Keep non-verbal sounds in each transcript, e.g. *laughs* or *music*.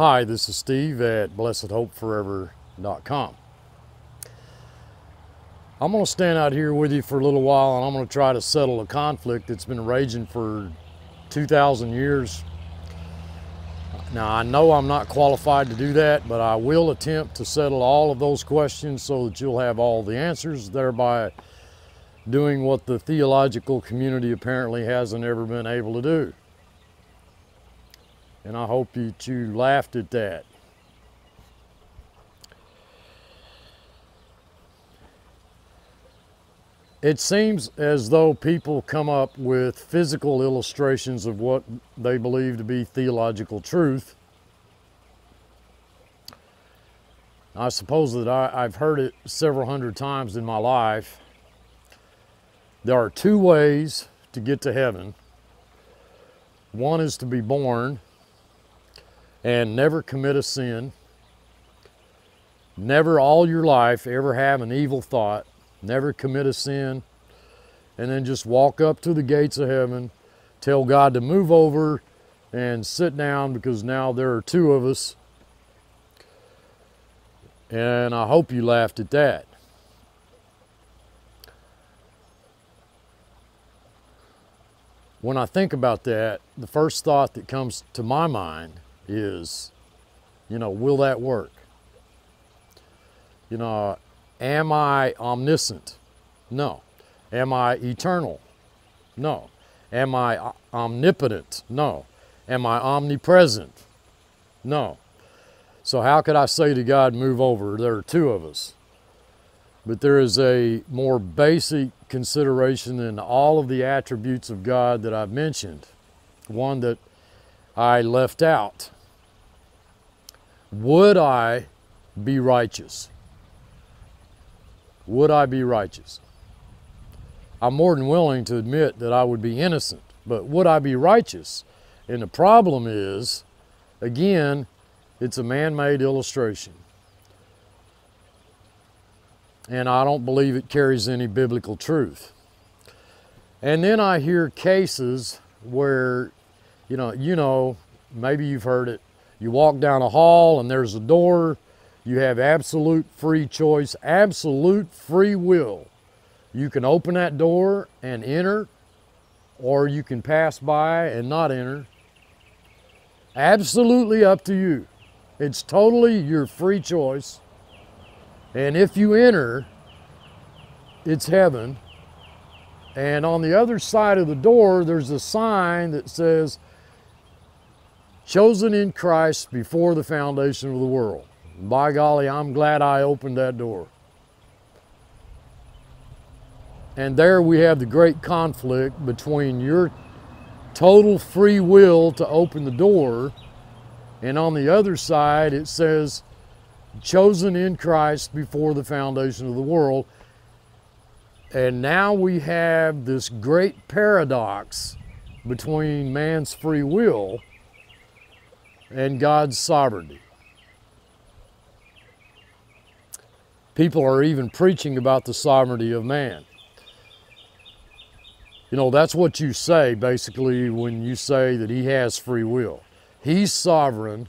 Hi, this is Steve at blessedhopeforever.com. I'm going to stand out here with you for a little while and I'm going to try to settle a conflict that's been raging for 2,000 years. Now, I know I'm not qualified to do that, but I will attempt to settle all of those questions so that you'll have all the answers, thereby doing what the theological community apparently hasn't ever been able to do. And I hope that you laughed at that. It seems as though people come up with physical illustrations of what they believe to be theological truth. I suppose that I, have heard it several hundred times in my life. There are two ways to get to heaven. One is to be born and never commit a sin, never all your life ever have an evil thought, never commit a sin, and then just walk up to the gates of heaven, tell God to move over and sit down because now there are two of us. And I hope you laughed at that. When I think about that, the first thought that comes to my mind is, you know, will that work? You know, am I omniscient? No. Am I eternal? No. Am I omnipotent? No. Am I omnipresent? No. So how could I say to God, move over? There are two of us. But there is a more basic consideration in all of the attributes of God that I've mentioned. One that I left out. Would I be righteous? Would I be righteous? I'm more than willing to admit that I would be innocent, but would I be righteous? And the problem is, again, it's a man made illustration. And I don't believe it carries any biblical truth. And then I hear cases where, you know, you know, maybe you've heard it you walk down a hall and there's a door. You have absolute free choice, absolute free will. You can open that door and enter, or you can pass by and not enter. Absolutely up to you. It's totally your free choice. And if you enter, it's heaven. And on the other side of the door, there's a sign that says, chosen in Christ before the foundation of the world. by golly, I'm glad I opened that door. And there we have the great conflict between your total free will to open the door, and on the other side it says, chosen in Christ before the foundation of the world. And now we have this great paradox between man's free will and God's sovereignty. People are even preaching about the sovereignty of man. You know, that's what you say basically when you say that he has free will. He's sovereign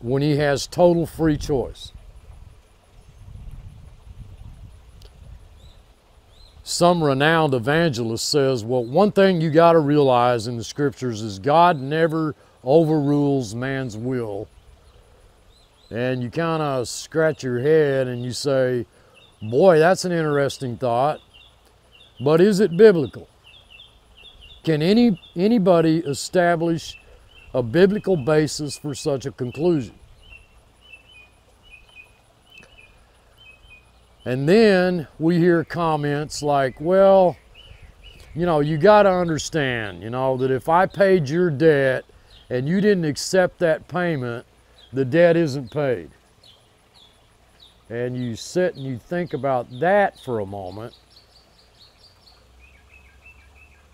when he has total free choice. Some renowned evangelist says, well, one thing you got to realize in the scriptures is God never overrules man's will. And you kind of scratch your head and you say, boy, that's an interesting thought, but is it biblical? Can any, anybody establish a biblical basis for such a conclusion? And then we hear comments like, well, you know, you got to understand, you know, that if I paid your debt and you didn't accept that payment, the debt isn't paid. And you sit and you think about that for a moment.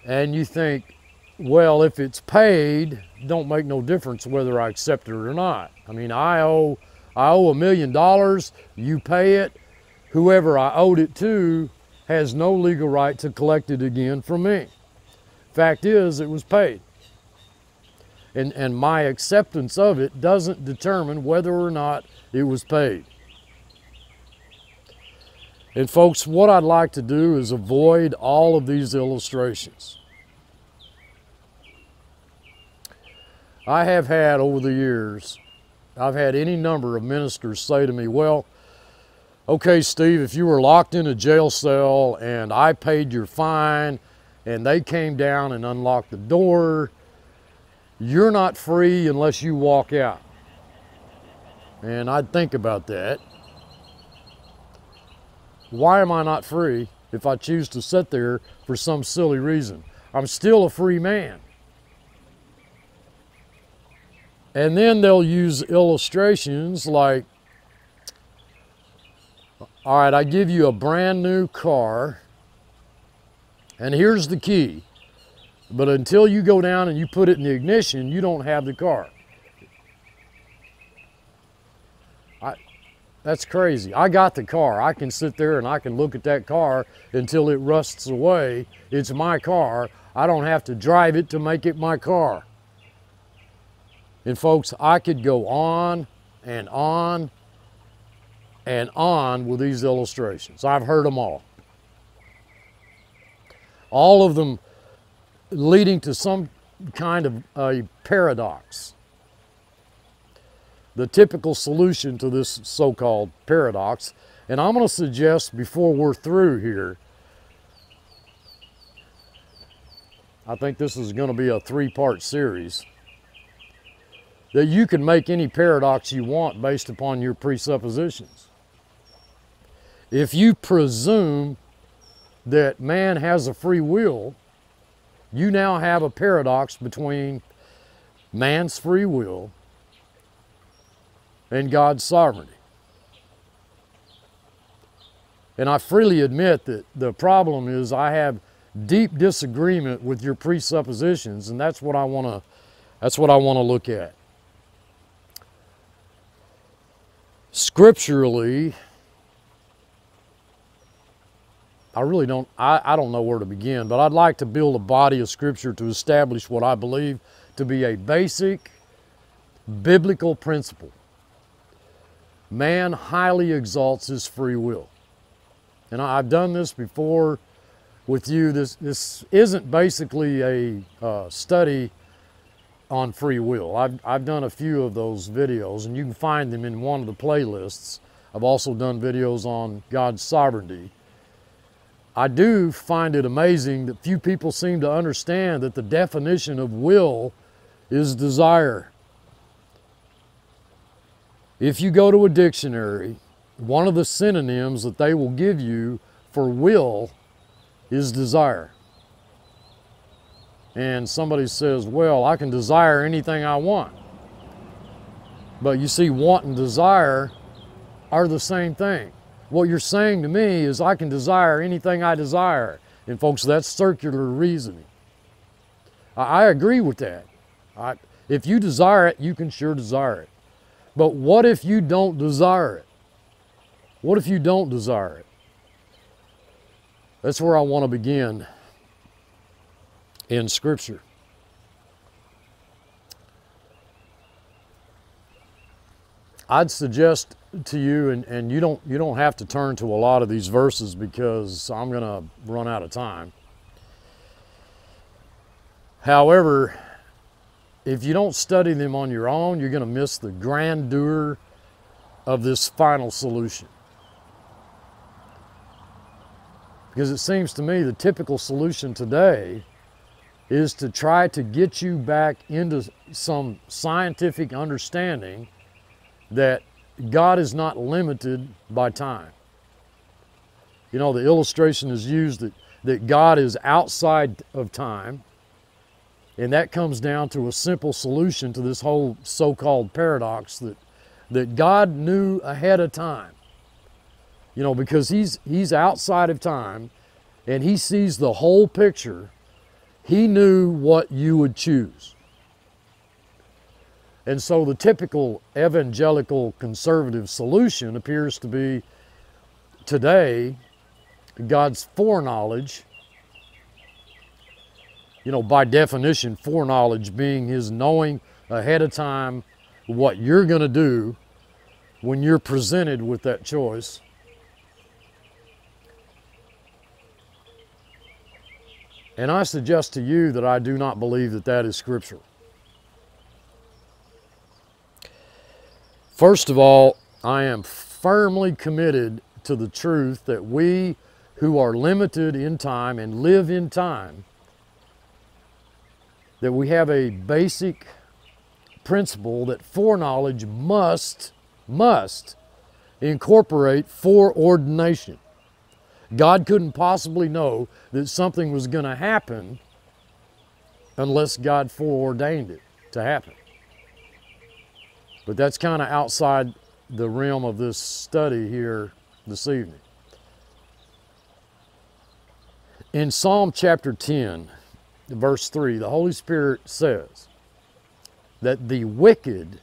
And you think, well, if it's paid, don't make no difference whether I accept it or not. I mean, I owe I owe a million dollars, you pay it, whoever I owed it to has no legal right to collect it again from me. Fact is, it was paid. and, and my acceptance of it doesn't determine whether or not it was paid. And folks, what I'd like to do is avoid all of these illustrations. I have had over the years, I've had any number of ministers say to me, well, okay, Steve, if you were locked in a jail cell and I paid your fine and they came down and unlocked the door, you're not free unless you walk out. And I'd think about that. Why am I not free if I choose to sit there for some silly reason? I'm still a free man. And then they'll use illustrations like, all right, I give you a brand new car, and here's the key. But until you go down and you put it in the ignition, you don't have the car. I, that's crazy. I got the car. I can sit there and I can look at that car until it rusts away. It's my car. I don't have to drive it to make it my car. And folks, I could go on and on and on with these illustrations. I've heard them all. All of them leading to some kind of a paradox. The typical solution to this so-called paradox, and I'm going to suggest before we're through here, I think this is going to be a three-part series that you can make any paradox you want based upon your presuppositions. If you presume that man has a free will, you now have a paradox between man's free will and God's sovereignty. And I freely admit that the problem is I have deep disagreement with your presuppositions, and that's what I want to that's what I want to look at. scripturally, I really don't, I, I don't know where to begin, but I'd like to build a body of scripture to establish what I believe to be a basic biblical principle. Man highly exalts his free will. And I've done this before with you. This, this isn't basically a uh, study on free will. I've, I've done a few of those videos and you can find them in one of the playlists. I've also done videos on God's sovereignty. I do find it amazing that few people seem to understand that the definition of will is desire. If you go to a dictionary, one of the synonyms that they will give you for will is desire and somebody says, Well, I can desire anything I want. But you see, want and desire are the same thing. What you're saying to me is, I can desire anything I desire. And, folks, that's circular reasoning. I, I agree with that. I, if you desire it, you can sure desire it. But what if you don't desire it? What if you don't desire it? That's where I want to begin in Scripture. I'd suggest to you, and, and you don't you don't have to turn to a lot of these verses because I'm going to run out of time. However, if you don't study them on your own, you're going to miss the grandeur of this final solution. Because it seems to me the typical solution today is to try to get you back into some scientific understanding that God is not limited by time. You know, the illustration is used that, that God is outside of time, and that comes down to a simple solution to this whole so called paradox that, that God knew ahead of time. You know, because he's, he's outside of time and he sees the whole picture he knew what you would choose. And so the typical evangelical conservative solution appears to be today God's foreknowledge you know, by definition, foreknowledge being his knowing ahead of time what you're going to do when you're presented with that choice. And I suggest to you that I do not believe that that is scriptural. First of all, I am firmly committed to the truth that we who are limited in time and live in time, that we have a basic principle that foreknowledge must, must incorporate foreordination. God couldn't possibly know that something was going to happen unless God foreordained it to happen. But that's kind of outside the realm of this study here this evening. In Psalm chapter 10, verse 3, the Holy Spirit says that the wicked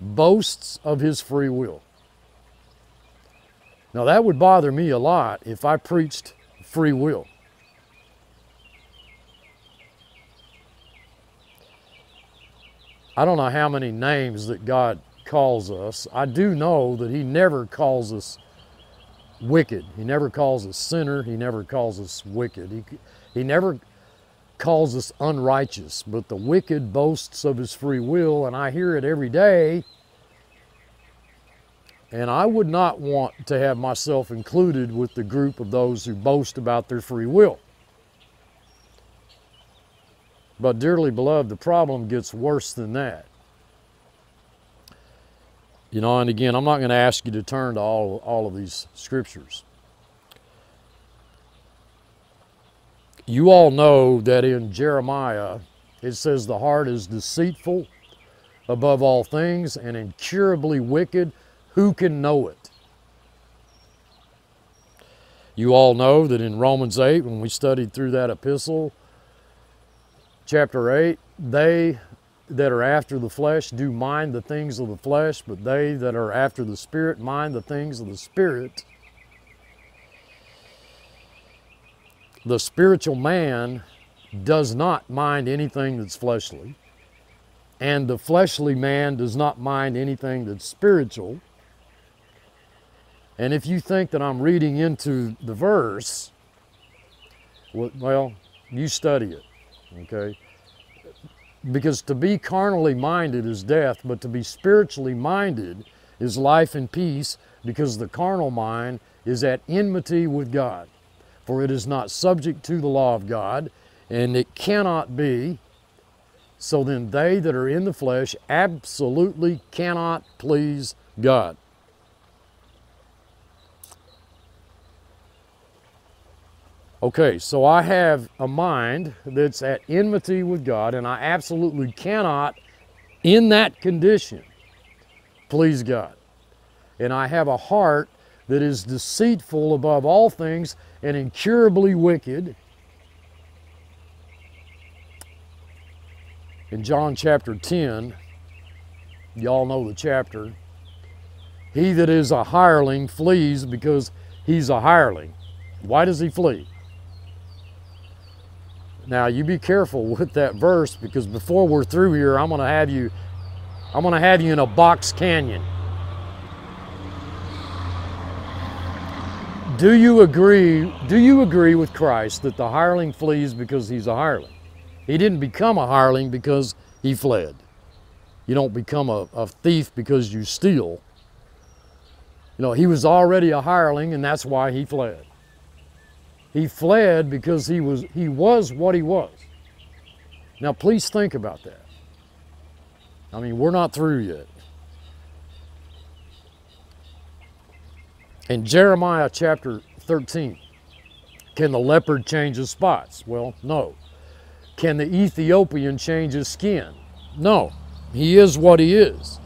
boasts of his free will. Now, that would bother me a lot if I preached free will. I don't know how many names that God calls us. I do know that He never calls us wicked. He never calls us sinner. He never calls us wicked. He, he never calls us unrighteous. But the wicked boasts of his free will, and I hear it every day and I would not want to have myself included with the group of those who boast about their free will. But, dearly beloved, the problem gets worse than that. You know, and again, I'm not going to ask you to turn to all, all of these scriptures. You all know that in Jeremiah, it says the heart is deceitful above all things and incurably wicked. Who can know it? You all know that in Romans 8, when we studied through that epistle, chapter 8, they that are after the flesh do mind the things of the flesh, but they that are after the Spirit mind the things of the Spirit. The spiritual man does not mind anything that's fleshly, and the fleshly man does not mind anything that's spiritual. And if you think that I'm reading into the verse, well, you study it, okay? Because to be carnally minded is death, but to be spiritually minded is life and peace, because the carnal mind is at enmity with God. For it is not subject to the law of God, and it cannot be. So then they that are in the flesh absolutely cannot please God. Okay, so I have a mind that's at enmity with God, and I absolutely cannot, in that condition, please God. And I have a heart that is deceitful above all things and incurably wicked. In John chapter 10, y'all know the chapter, he that is a hireling flees because he's a hireling. Why does he flee? Now you be careful *laughs* with that verse because before we're through here, I'm going to have you, I'm to have you in a box canyon. Do you agree? Do you agree with Christ that the hireling flees because he's a hireling? He didn't become a hireling because he fled. You don't become a, a thief because you steal. You know, he was already a hireling and that's why he fled. He fled because he was, he was what he was. Now, please think about that. I mean, we're not through yet. In Jeremiah chapter 13, can the leopard change his spots? Well, no. Can the Ethiopian change his skin? No. He is what he is.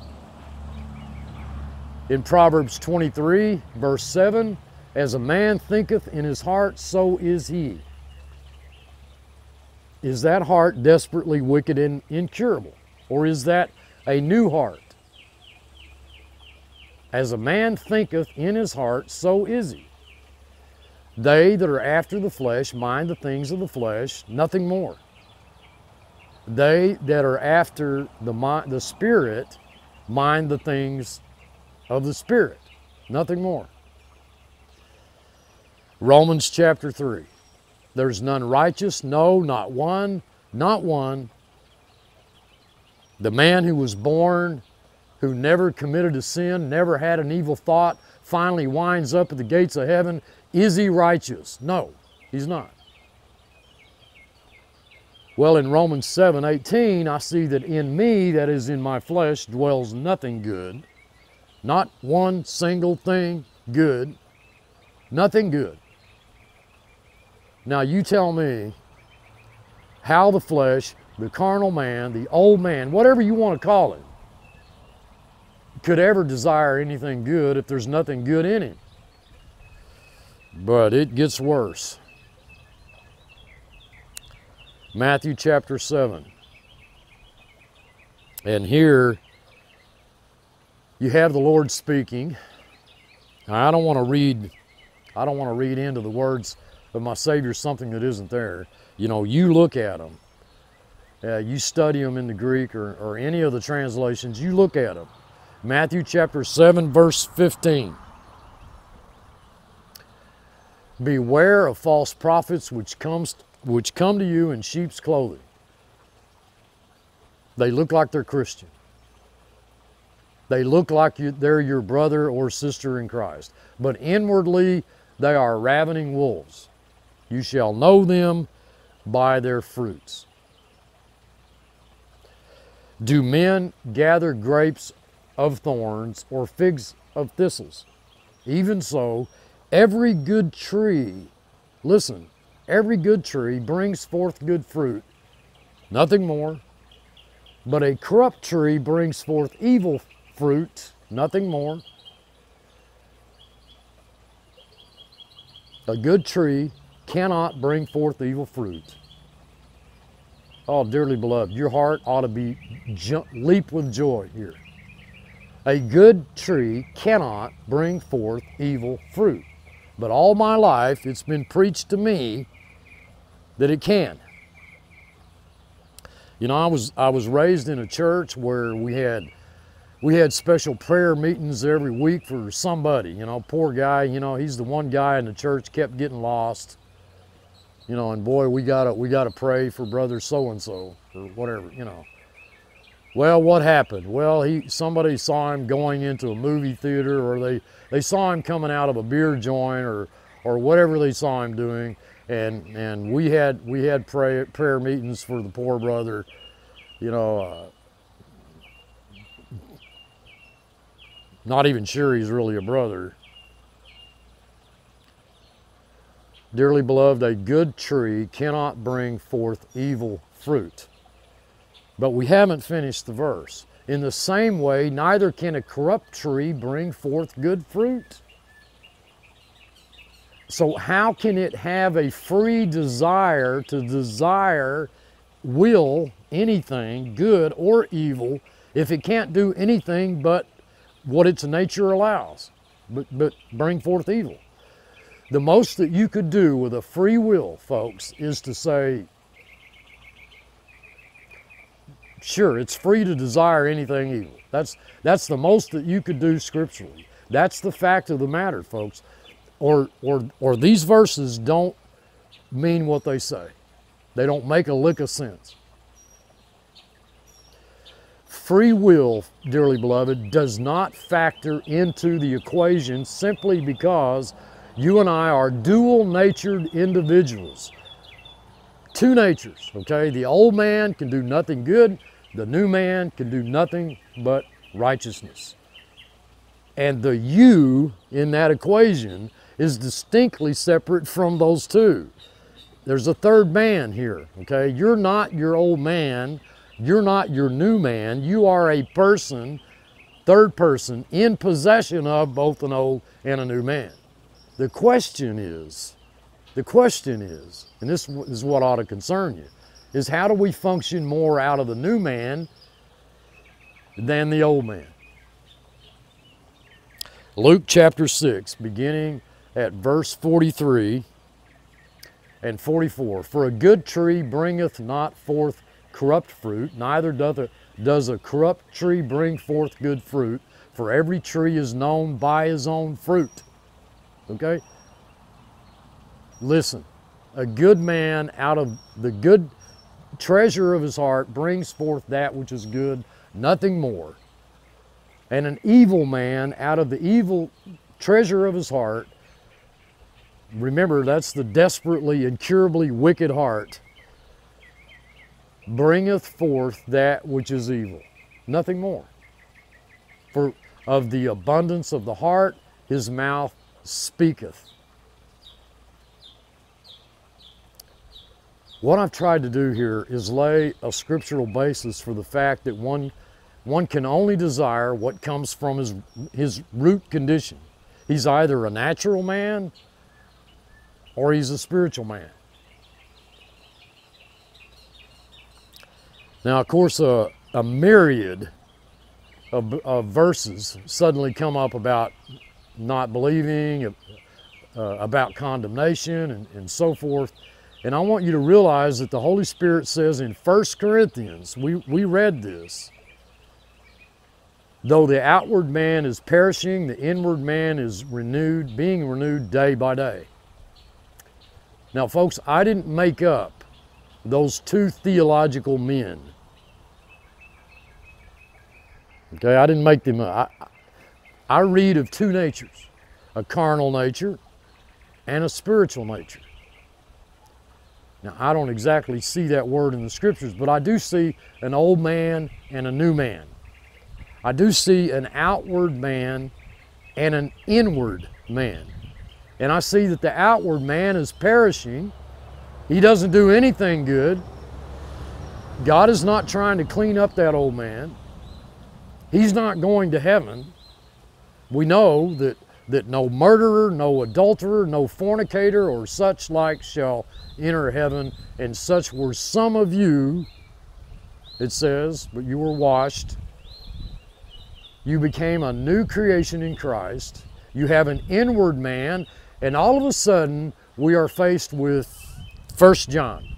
In Proverbs 23, verse 7, as a man thinketh in his heart, so is he. Is that heart desperately wicked and incurable? Or is that a new heart? As a man thinketh in his heart, so is he. They that are after the flesh mind the things of the flesh, nothing more. They that are after the, the Spirit mind the things of the Spirit, nothing more. Romans chapter 3. There's none righteous, no, not one, not one. The man who was born, who never committed a sin, never had an evil thought, finally winds up at the gates of heaven. Is he righteous? No, he's not. Well, in Romans 7 18, I see that in me, that is in my flesh, dwells nothing good. Not one single thing good. Nothing good. Now, you tell me how the flesh, the carnal man, the old man, whatever you want to call it, could ever desire anything good if there's nothing good in him. But it gets worse. Matthew chapter 7. And here you have the Lord speaking. Now, I don't want to read I don't want to read into the words of my Savior something that isn't there. You know, you look at them. Uh, you study them in the Greek or, or any of the translations, you look at them. Matthew chapter 7, verse 15. Beware of false prophets which comes which come to you in sheep's clothing. They look like they're Christian. They look like you, they're your brother or sister in Christ. But inwardly, they are ravening wolves. You shall know them by their fruits. Do men gather grapes of thorns or figs of thistles? Even so, every good tree, listen, Every good tree brings forth good fruit, nothing more. But a corrupt tree brings forth evil fruit, nothing more. A good tree cannot bring forth evil fruit. Oh, dearly beloved, your heart ought to be jump, leap with joy here. A good tree cannot bring forth evil fruit. But all my life, it's been preached to me that it can. You know, I was I was raised in a church where we had we had special prayer meetings every week for somebody. You know, poor guy. You know, he's the one guy in the church kept getting lost. You know, and boy, we gotta we gotta pray for brother so and so or whatever. You know. Well, what happened? Well, he somebody saw him going into a movie theater, or they they saw him coming out of a beer joint, or or whatever they saw him doing and and we had we had prayer prayer meetings for the poor brother, you know. Uh, not even sure he's really a brother. Dearly beloved, a good tree cannot bring forth evil fruit. But we haven't finished the verse. In the same way, neither can a corrupt tree bring forth good fruit. So, how can it have a free desire to desire, will anything, good or evil, if it can't do anything but what its nature allows, but, but bring forth evil? The most that you could do with a free will, folks, is to say, sure, it's free to desire anything evil. That's, that's the most that you could do scripturally. That's the fact of the matter, folks or, or, or these verses don't mean what they say. They don't make a lick of sense. Free will, dearly beloved, does not factor into the equation simply because you and I are dual natured individuals. Two natures, okay? The old man can do nothing good, the new man can do nothing but righteousness. And the you in that equation is distinctly separate from those two. There's a third man here, okay? You're not your old man. You're not your new man. You are a person, third person, in possession of both an old and a new man. The question is, the question is, and this is what ought to concern you, is how do we function more out of the new man than the old man? Luke chapter 6, beginning at verse 43 and 44. For a good tree bringeth not forth corrupt fruit, neither doth a, does a corrupt tree bring forth good fruit, for every tree is known by his own fruit. Okay? Listen, a good man out of the good treasure of his heart brings forth that which is good, nothing more. And an evil man out of the evil treasure of his heart, remember that's the desperately, incurably wicked heart, bringeth forth that which is evil, nothing more. For of the abundance of the heart, his mouth speaketh. What I've tried to do here is lay a scriptural basis for the fact that one, one can only desire what comes from his, his root condition. He's either a natural man or he's a spiritual man. Now, of course, a, a myriad of, of, verses suddenly come up about not believing, uh, about condemnation, and, and so forth. And I want you to realize that the Holy Spirit says in 1 Corinthians, we, we read this, though the outward man is perishing, the inward man is renewed, being renewed day by day. Now, folks, I didn't make up those two theological men. Okay, I didn't make them up. I, I read of two natures a carnal nature and a spiritual nature. Now, I don't exactly see that word in the scriptures, but I do see an old man and a new man. I do see an outward man and an inward man. And I see that the outward man is perishing. He doesn't do anything good. God is not trying to clean up that old man. He's not going to heaven. We know that, that no murderer, no adulterer, no fornicator, or such like shall enter heaven, and such were some of you, it says, but you were washed. You became a new creation in Christ. You have an inward man, and all of a sudden we are faced with First John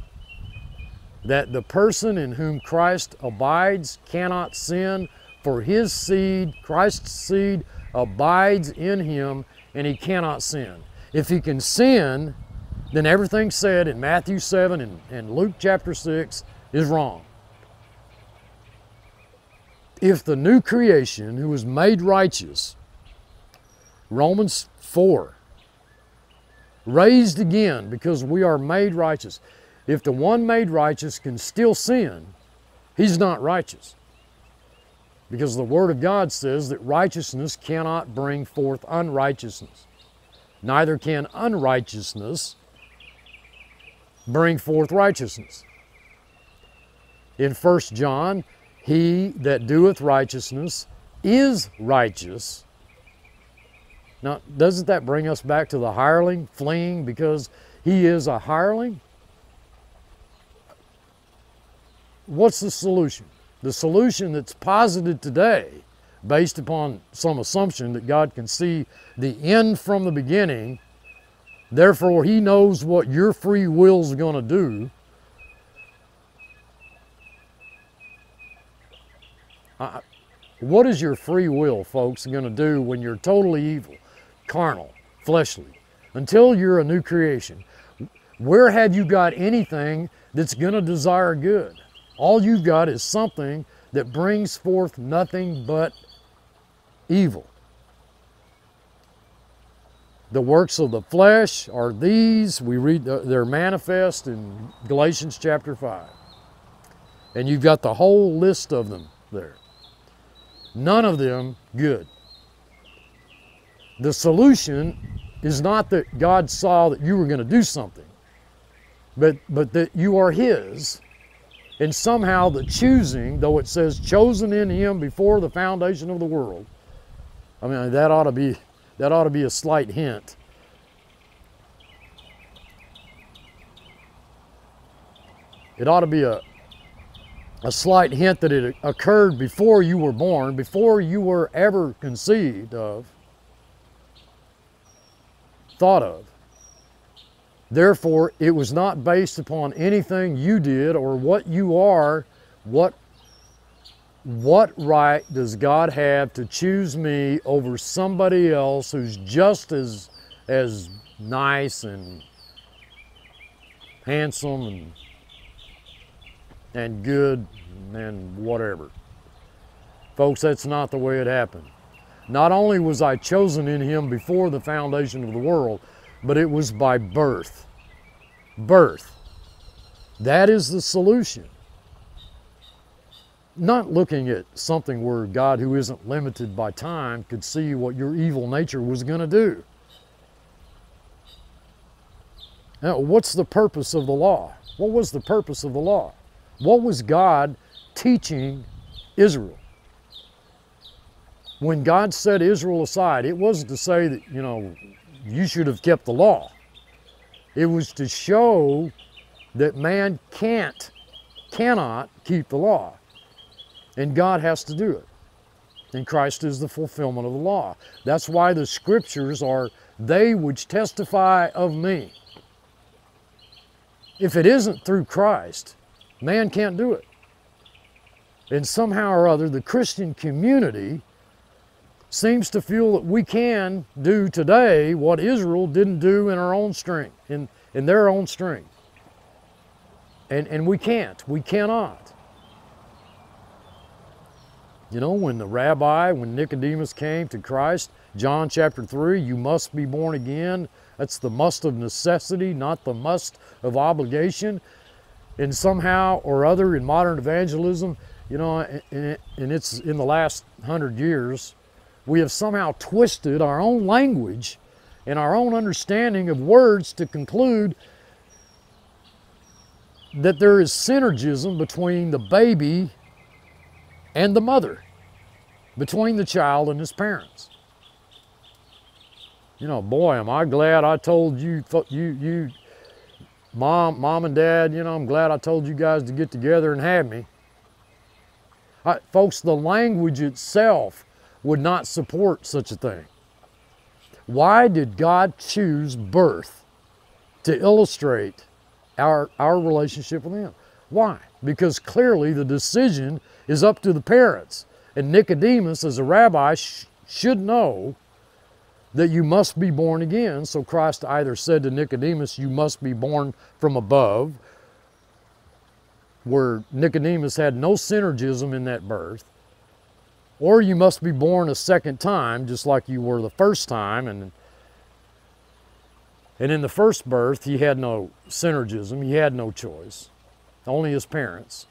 that the person in whom Christ abides cannot sin, for his seed, Christ's seed, abides in him, and he cannot sin. If he can sin, then everything said in Matthew 7 and, and Luke chapter 6 is wrong. If the new creation who was made righteous, Romans 4, raised again because we are made righteous, if the one made righteous can still sin, he's not righteous. Because the Word of God says that righteousness cannot bring forth unrighteousness. Neither can unrighteousness bring forth righteousness. In 1 John, he that doeth righteousness is righteous. Now, doesn't that bring us back to the hireling fleeing because he is a hireling? What's the solution? The solution that's posited today, based upon some assumption that God can see the end from the beginning, Therefore, He knows what your free will is going to do. Uh, what is your free will, folks, going to do when you're totally evil, carnal, fleshly? Until you're a new creation, where have you got anything that's going to desire good? All you've got is something that brings forth nothing but evil. The works of the flesh are these. We read, they're manifest in Galatians chapter 5. And you've got the whole list of them there. None of them good. The solution is not that God saw that you were going to do something, but, but that you are His. And somehow the choosing, though it says chosen in Him before the foundation of the world, I mean, that ought to be that ought to be a slight hint. It ought to be a, a slight hint that it occurred before you were born, before you were ever conceived of, thought of. Therefore, it was not based upon anything you did or what you are. What, what right does God have to choose me over somebody else who's just as, as nice and handsome and, and good and whatever? Folks, that's not the way it happened. Not only was I chosen in Him before the foundation of the world, but it was by birth. Birth. That is the solution. Not looking at something where God, who isn't limited by time, could see what your evil nature was going to do. Now, what's the purpose of the law? What was the purpose of the law? What was God teaching Israel? When God set Israel aside, it wasn't to say that, you know, you should have kept the law. It was to show that man can't, cannot keep the law. And God has to do it. And Christ is the fulfillment of the law. That's why the scriptures are they which testify of me. If it isn't through Christ, man can't do it. And somehow or other, the Christian community seems to feel that we can do today what Israel didn't do in our own strength, in, in their own strength. And, and we can't. We cannot. You know, when the rabbi, when Nicodemus came to Christ, John chapter 3, you must be born again. That's the must of necessity, not the must of obligation. And somehow or other in modern evangelism, you know, and, and it's in the last hundred years, we have somehow twisted our own language and our own understanding of words to conclude that there is synergism between the baby and the mother, between the child and his parents. You know, boy, am I glad I told you, you, you, mom, mom and dad. You know, I'm glad I told you guys to get together and have me. I, folks, the language itself would not support such a thing. Why did God choose birth to illustrate our, our relationship with Him? Why? Because clearly the decision is up to the parents. And Nicodemus, as a rabbi, sh- should know that you must be born again. So Christ either said to Nicodemus, You must be born from above, where Nicodemus had no synergism in that birth, or you must be born a second time, just like you were the first time. And, and in the first birth, he had no synergism, he had no choice, only his parents.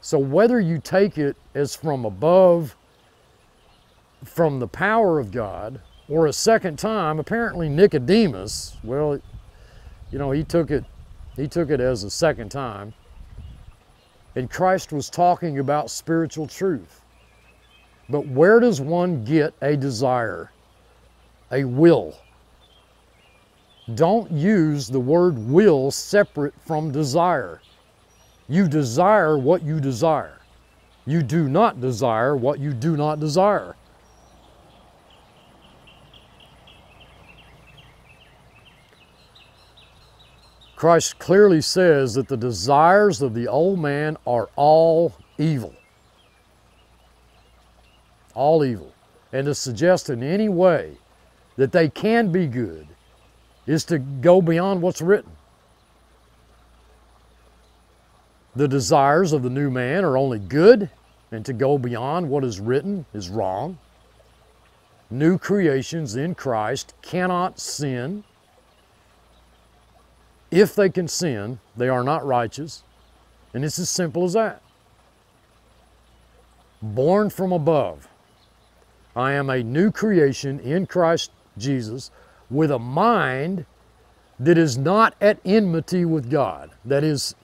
So whether you take it as from above, from the power of God, or a second time, apparently Nicodemus, well, you know, he took it, he took it as a second time. And Christ was talking about spiritual truth. But where does one get a desire, a will? Don't use the word will separate from desire. You desire what you desire. You do not desire what you do not desire. Christ clearly says that the desires of the old man are all evil. All evil. And to suggest in any way that they can be good is to go beyond what's written. The desires of the new man are only good, and to go beyond what is written is wrong. New creations in Christ cannot sin if they can sin, they are not righteous. And it's as simple as that. Born from above, I am a new creation in Christ Jesus with a mind that is not at enmity with God. That is,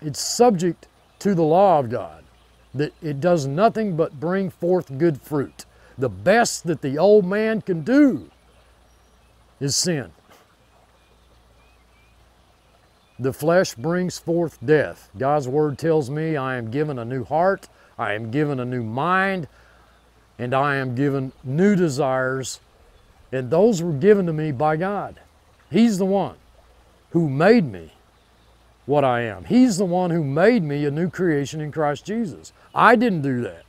it's subject to the law of God. That it does nothing but bring forth good fruit. The best that the old man can do is sin. The flesh brings forth death. God's word tells me I am given a new heart, I am given a new mind, and I am given new desires And those were given to me by God. He's the one who made me what I am. He's the one who made me a new creation in Christ Jesus. I didn't do that.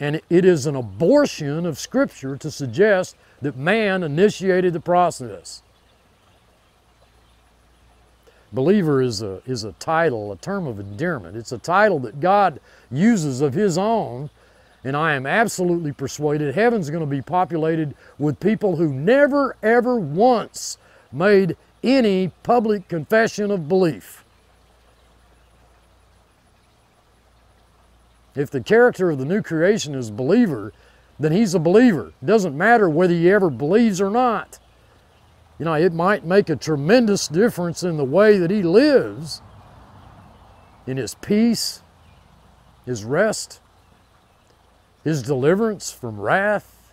And it is an abortion of Scripture to suggest that man initiated the process. Believer is a, is a title, a term of endearment. It's a title that God uses of His own, and I am absolutely persuaded heaven's going to be populated with people who never, ever once made any public confession of belief. If the character of the new creation is believer, then he's a believer. It doesn't matter whether he ever believes or not. You know, it might make a tremendous difference in the way that he lives, in his peace, his rest, his deliverance from wrath.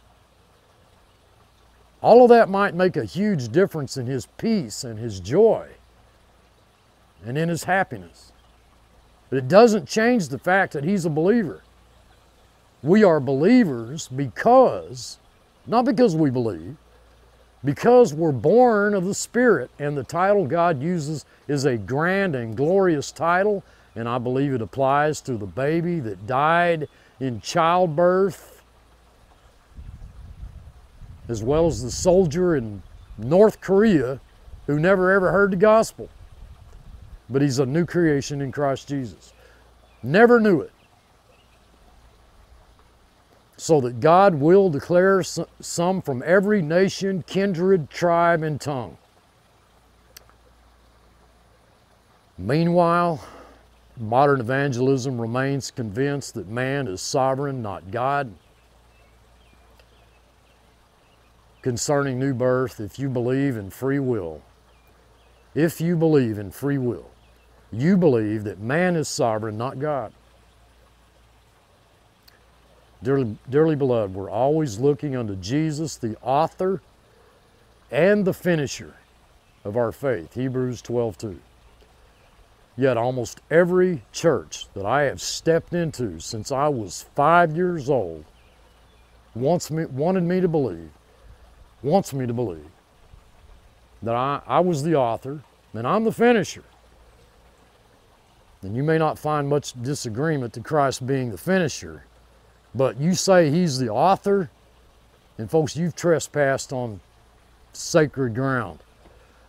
All of that might make a huge difference in his peace and his joy and in his happiness. But it doesn't change the fact that he's a believer. We are believers because, not because we believe, because we're born of the Spirit, and the title God uses is a grand and glorious title, and I believe it applies to the baby that died in childbirth, as well as the soldier in North Korea who never ever heard the gospel. But he's a new creation in Christ Jesus. Never knew it so that God will declare some from every nation, kindred, tribe, and tongue. Meanwhile, modern evangelism remains convinced that man is sovereign, not God. Concerning new birth, if you believe in free will, if you believe in free will, you believe that man is sovereign, not God. Dearly, dearly beloved, we're always looking unto Jesus, the author and the finisher of our faith. Hebrews 12 2. Yet almost every church that I have stepped into since I was five years old wants me, wanted me to believe, wants me to believe that I, I was the author and I'm the finisher. And you may not find much disagreement to Christ being the finisher, but you say he's the author, and folks, you've trespassed on sacred ground.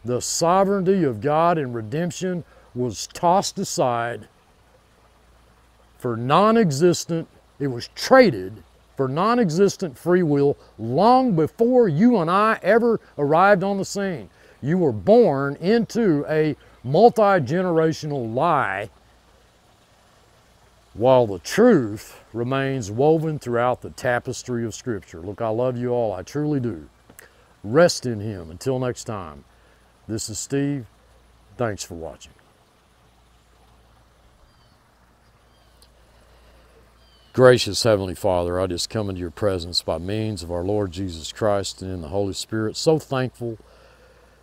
The sovereignty of God in redemption was tossed aside for non existent, it was traded for non existent free will long before you and I ever arrived on the scene. You were born into a multi generational lie while the truth remains woven throughout the tapestry of Scripture. Look, I love you all. I truly do. Rest in Him. Until next time, this is Steve. Thanks for watching. Gracious Heavenly Father, I just come into your presence by means of our Lord Jesus Christ and in the Holy Spirit. So thankful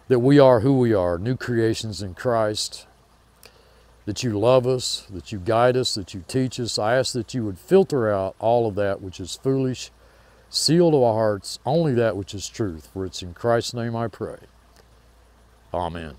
that we are who we are, new creations in Christ that you love us, that you guide us, that you teach us. I ask that you would filter out all of that which is foolish, seal to our hearts only that which is truth. For it's in Christ's name I pray. Amen.